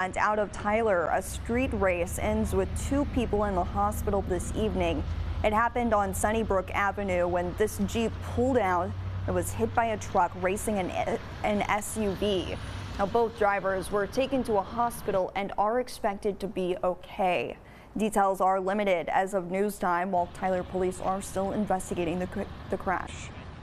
And out of Tyler, a street race ends with two people in the hospital this evening. It happened on Sunnybrook Avenue when this Jeep pulled out and was hit by a truck racing an, an SUV. Now, both drivers were taken to a hospital and are expected to be okay. Details are limited as of news time, while Tyler police are still investigating the, the crash.